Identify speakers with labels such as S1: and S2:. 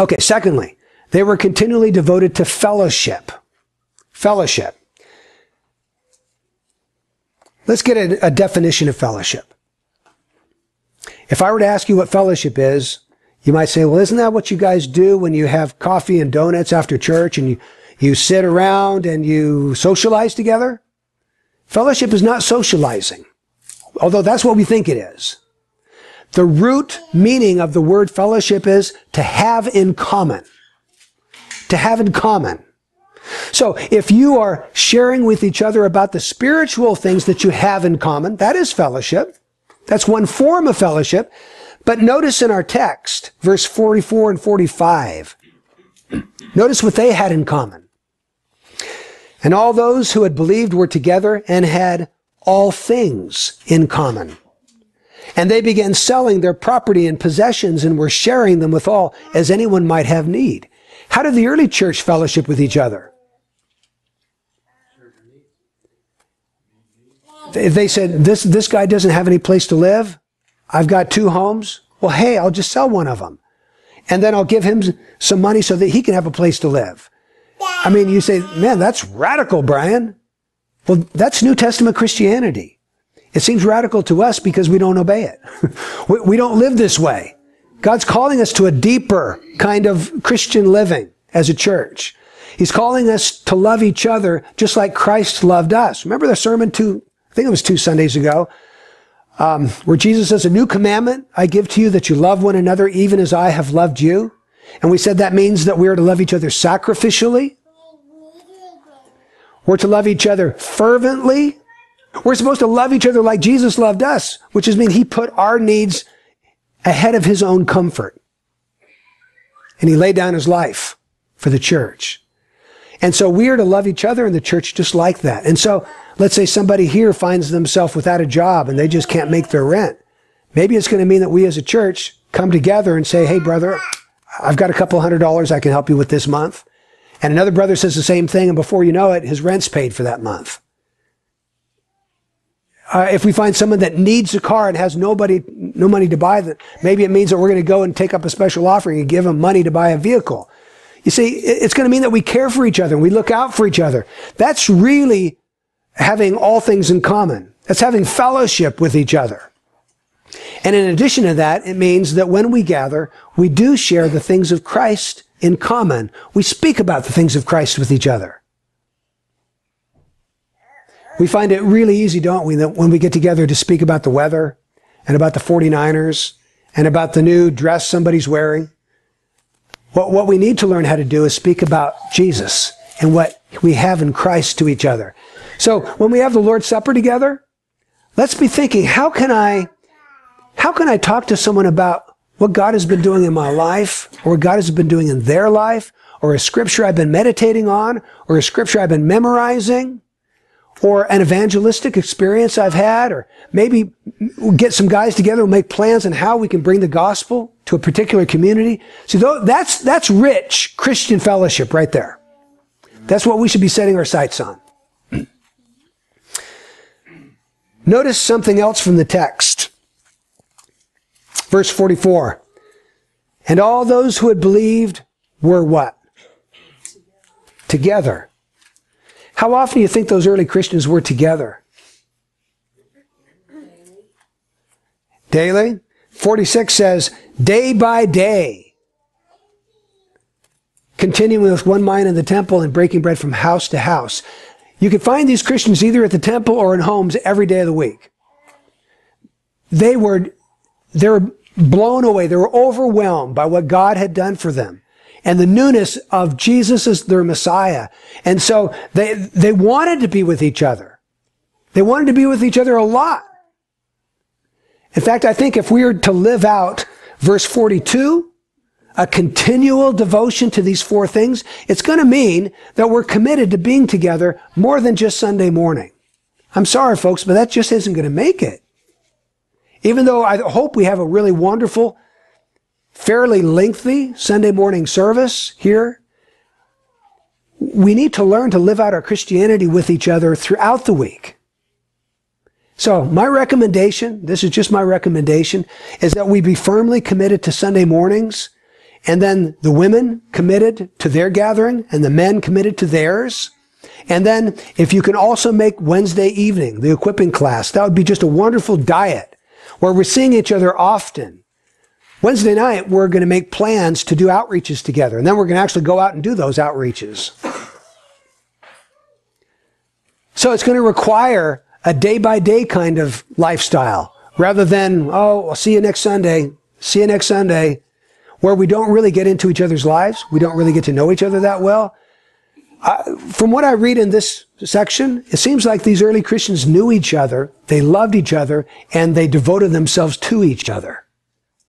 S1: Okay, secondly, they were continually devoted to fellowship. Fellowship. Let's get a, a, definition of fellowship. If I were to ask you what fellowship is, you might say, well, isn't that what you guys do when you have coffee and donuts after church and you, you sit around and you socialize together? Fellowship is not socializing, although that's what we think it is. The root meaning of the word fellowship is to have in common. To have in common. So if you are sharing with each other about the spiritual things that you have in common, that is fellowship. That's one form of fellowship. But notice in our text, verse 44 and 45, notice what they had in common. And all those who had believed were together and had all things in common. And they began selling their property and possessions and were sharing them with all as anyone might have need. How did the early church fellowship with each other? They said, this, this guy doesn't have any place to live. I've got two homes. Well, hey, I'll just sell one of them. And then I'll give him some money so that he can have a place to live. I mean, you say, man, that's radical, Brian. Well, that's New Testament Christianity. It seems radical to us because we don't obey it. we, we don't live this way. God's calling us to a deeper kind of Christian living as a church. He's calling us to love each other just like Christ loved us. Remember the sermon two, I think it was two Sundays ago, um, where Jesus says, A new commandment I give to you that you love one another even as I have loved you. And we said that means that we are to love each other sacrificially. We're to love each other fervently. We're supposed to love each other like Jesus loved us, which is mean he put our needs ahead of his own comfort. And he laid down his life for the church. And so we are to love each other in the church just like that. And so let's say somebody here finds themselves without a job and they just can't make their rent. Maybe it's going to mean that we as a church come together and say, Hey, brother, I've got a couple hundred dollars I can help you with this month. And another brother says the same thing. And before you know it, his rent's paid for that month. Uh, if we find someone that needs a car and has nobody, no money to buy it, maybe it means that we're going to go and take up a special offering and give them money to buy a vehicle. You see, it's going to mean that we care for each other and we look out for each other. That's really having all things in common. That's having fellowship with each other. And in addition to that, it means that when we gather, we do share the things of Christ in common. We speak about the things of Christ with each other. We find it really easy, don't we, that when we get together to speak about the weather and about the 49ers and about the new dress somebody's wearing what, what we need to learn how to do is speak about Jesus and what we have in Christ to each other. So when we have the Lord's Supper together, let's be thinking, how can I, how can I talk to someone about what God has been doing in my life, or what God has been doing in their life, or a scripture I've been meditating on, or a scripture I've been memorizing, or an evangelistic experience I've had, or maybe get some guys together and make plans on how we can bring the gospel to a particular community. See, that's, that's rich Christian fellowship right there. That's what we should be setting our sights on. Notice something else from the text. Verse 44. And all those who had believed were what? Together how often do you think those early Christians were together? Daily. 46 says, day by day, continuing with one mind in the temple and breaking bread from house to house. You can find these Christians either at the temple or in homes every day of the week. They were, they were blown away. They were overwhelmed by what God had done for them and the newness of Jesus as their Messiah. And so they, they wanted to be with each other. They wanted to be with each other a lot. In fact, I think if we were to live out verse 42, a continual devotion to these four things, it's going to mean that we're committed to being together more than just Sunday morning. I'm sorry, folks, but that just isn't going to make it. Even though I hope we have a really wonderful fairly lengthy Sunday morning service here. We need to learn to live out our Christianity with each other throughout the week. So my recommendation, this is just my recommendation, is that we be firmly committed to Sunday mornings and then the women committed to their gathering and the men committed to theirs. And then if you can also make Wednesday evening, the equipping class, that would be just a wonderful diet where we're seeing each other often. Wednesday night, we're going to make plans to do outreaches together. And then we're going to actually go out and do those outreaches. So it's going to require a day by day kind of lifestyle rather than, oh, I'll see you next Sunday. See you next Sunday where we don't really get into each other's lives. We don't really get to know each other that well. Uh, from what I read in this section, it seems like these early Christians knew each other, they loved each other, and they devoted themselves to each other.